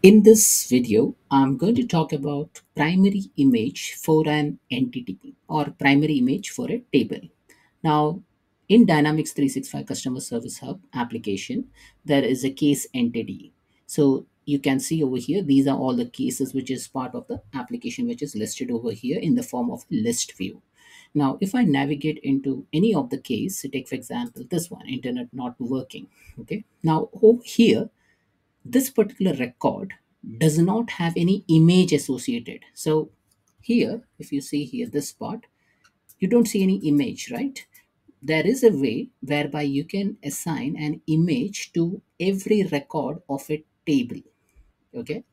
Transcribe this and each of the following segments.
In this video, I'm going to talk about primary image for an entity or primary image for a table. Now, in Dynamics 365 Customer Service Hub application, there is a case entity. So you can see over here, these are all the cases which is part of the application which is listed over here in the form of list view. Now, if I navigate into any of the case, take for example this one, internet not working. Okay. Now over here, this particular record does not have any image associated. So here, if you see here this part, you don't see any image, right? There is a way whereby you can assign an image to every record of a table. Okay.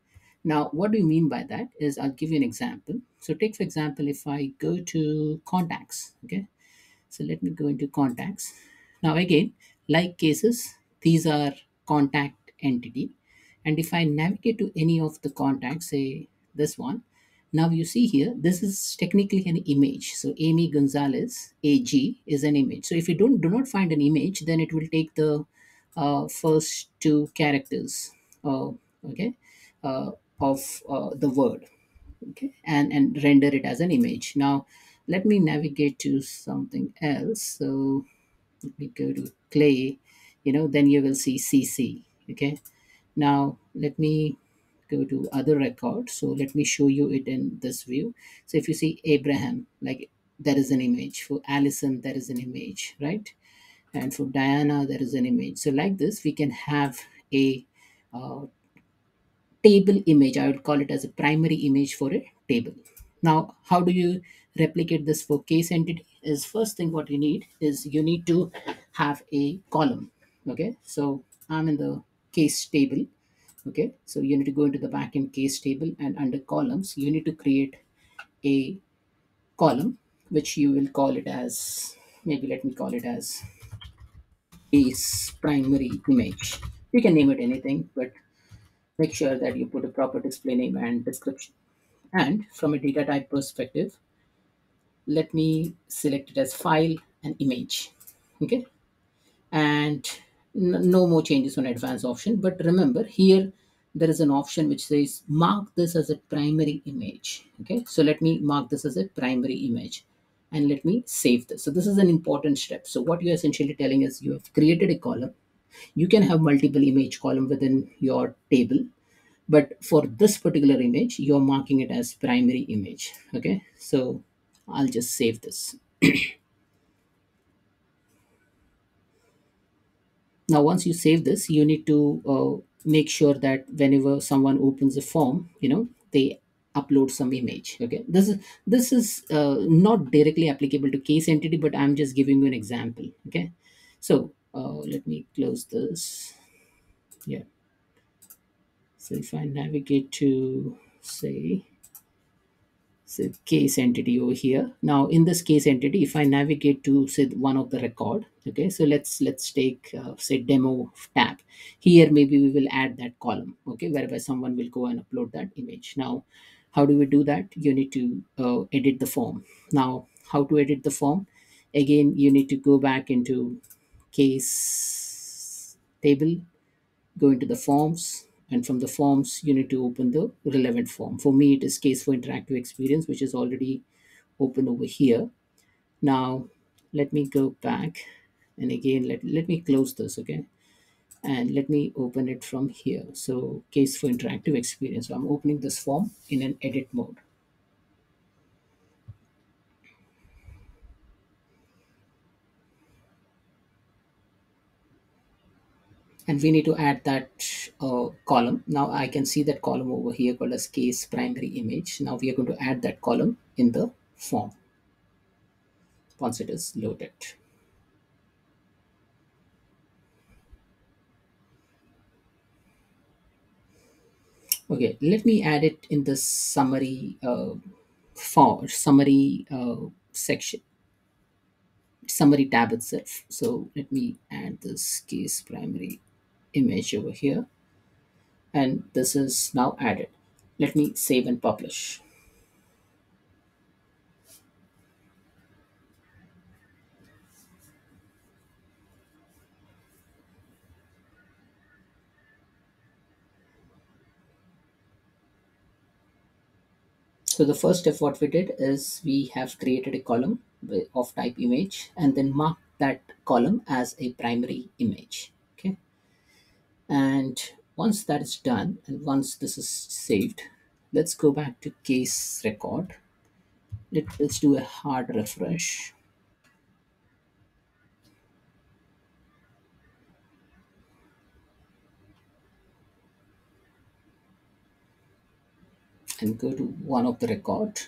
Now, what do you mean by that? Is I'll give you an example. So take for example, if I go to contacts, okay. So let me go into contacts. Now again, like cases, these are contact entity. And if I navigate to any of the contacts, say this one, now you see here, this is technically an image. So Amy Gonzalez, AG, is an image. So if you don't do not find an image, then it will take the uh, first two characters, uh, okay, uh, of uh, the word okay and and render it as an image now let me navigate to something else so let me go to clay you know then you will see cc okay. Now let me go to other record so let me show you it in this view. So if you see abraham like there is an image. For allison there is an image right? And for diana there is an image. So like this we can have a uh, table image. I would call it as a primary image for a table. Now how do you replicate this for case entity? Is first thing what you need is you need to have a column. Okay. So i'm in the case table okay so you need to go into the backend case table and under columns you need to create a column which you will call it as maybe let me call it as case primary image you can name it anything but make sure that you put a proper display name and description. And from a data type perspective, let me select it as file and image. Okay. And no more changes on advanced option. But remember here, there is an option which says mark this as a primary image. Okay. So let me mark this as a primary image and let me save this. So this is an important step. So what you're essentially telling is you have created a column. You can have multiple image column within your table but for this particular image you're marking it as primary image okay so i'll just save this now once you save this you need to uh, make sure that whenever someone opens a form you know they upload some image okay? This is this is uh, not directly applicable to case entity but i'm just giving you an example okay? So uh, let me close this. Yeah. So if i navigate to say case entity over here. Now in this case entity if i navigate to say one of the record okay so let's let's take uh, say demo tab. Here maybe we will add that column okay whereby someone will go and upload that image. Now how do we do that? You need to uh, edit the form. Now how to edit the form? Again you need to go back into case table go into the forms and from the forms you need to open the relevant form. For me it is case for interactive experience which is already open over here. Now let me go back. And again let, let me close this okay? And let me open it from here. So case for interactive experience. So i'm opening this form in an edit mode and we need to add that uh, column. Now i can see that column over here called as case primary image. Now we are going to add that column in the form once it is loaded. Okay let me add it in the summary uh, for summary uh, section summary tab itself. So let me add this case primary image over here. And this is now added. Let me save and publish. So the first step what we did is we have created a column of type image and then marked that column as a primary image. And once that is done and once this is saved, let's go back to case record. Let, let's do a hard refresh. and go to one of the record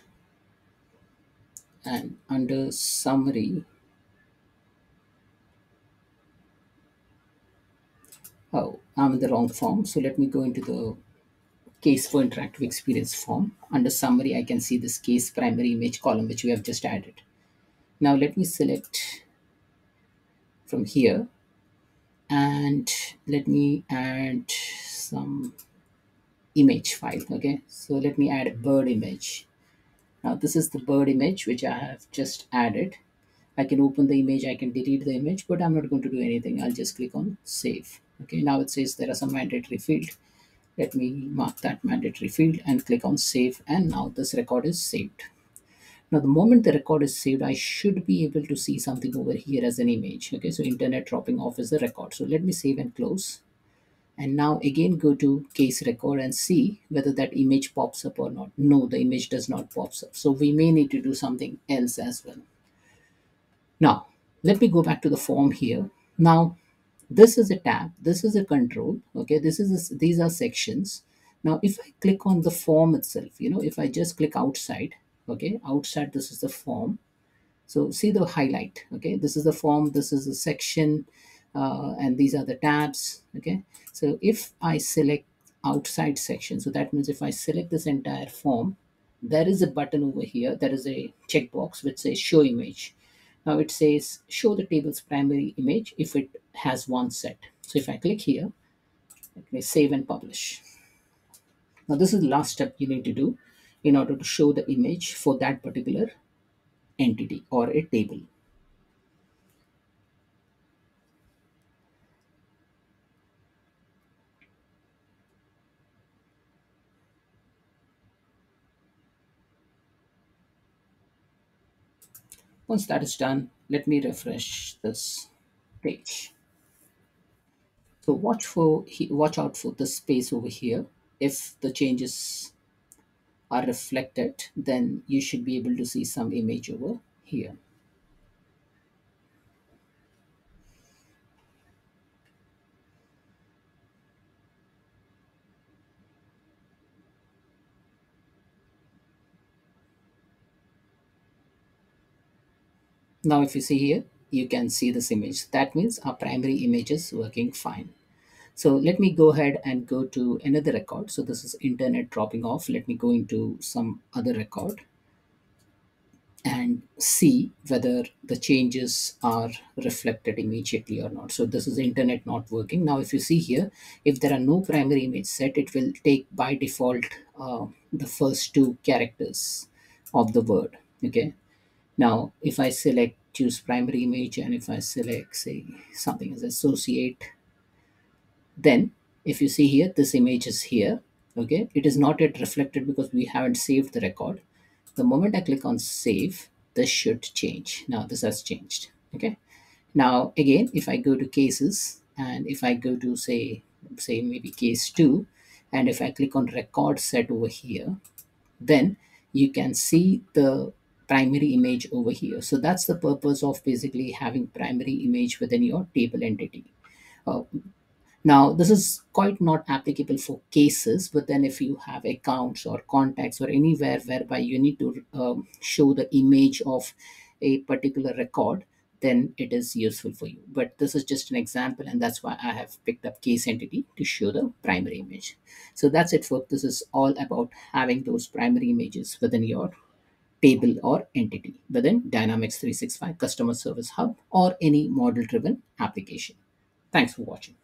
and under summary i'm in the wrong form so let me go into the case for interactive experience form. Under summary i can see this case primary image column which we have just added. Now let me select from here and let me add some image file okay? So let me add a bird image. Now this is the bird image which i have just added. I can open the image, I can delete the image, but I'm not going to do anything. I'll just click on save. Okay, now it says there are some mandatory field. Let me mark that mandatory field and click on save. And now this record is saved. Now, the moment the record is saved, I should be able to see something over here as an image. Okay, so internet dropping off is the record. So let me save and close. And now again go to case record and see whether that image pops up or not. No, the image does not pops up. So we may need to do something else as well. Now, let me go back to the form here. Now, this is a tab, this is a control, okay, this is a, these are sections. Now, if I click on the form itself, you know, if I just click outside, okay, outside this is the form. So see the highlight, okay, this is the form, this is the section, uh, and these are the tabs, okay. So if I select outside section, so that means if I select this entire form, there is a button over here, there is a checkbox which says show image now it says show the table's primary image if it has one set. So if I click here, let me save and publish. Now this is the last step you need to do in order to show the image for that particular entity or a table. Once that is done, let me refresh this page. So watch for he- watch out for the space over here. If the changes are reflected, then you should be able to see some image over here. Now if you see here, you can see this image. That means our primary image is working fine. So let me go ahead and go to another record. So this is internet dropping off. Let me go into some other record and see whether the changes are reflected immediately or not. So this is internet not working. Now if you see here, if there are no primary image set, it will take by default uh, the first two characters of the word. Okay. Now if I select choose primary image and if I select say something as associate then if you see here this image is here okay? It is not yet reflected because we haven't saved the record. The moment i click on save this should change. Now this has changed okay? Now again if i go to cases and if i go to say say maybe case 2 and if i click on record set over here then you can see the primary image over here so that's the purpose of basically having primary image within your table entity uh, now, this is quite not applicable for cases, but then if you have accounts or contacts or anywhere whereby you need to um, show the image of a particular record, then it is useful for you. But this is just an example, and that's why I have picked up case entity to show the primary image. So that's it, folks. This is all about having those primary images within your table or entity within Dynamics 365 Customer Service Hub or any model driven application. Thanks for watching.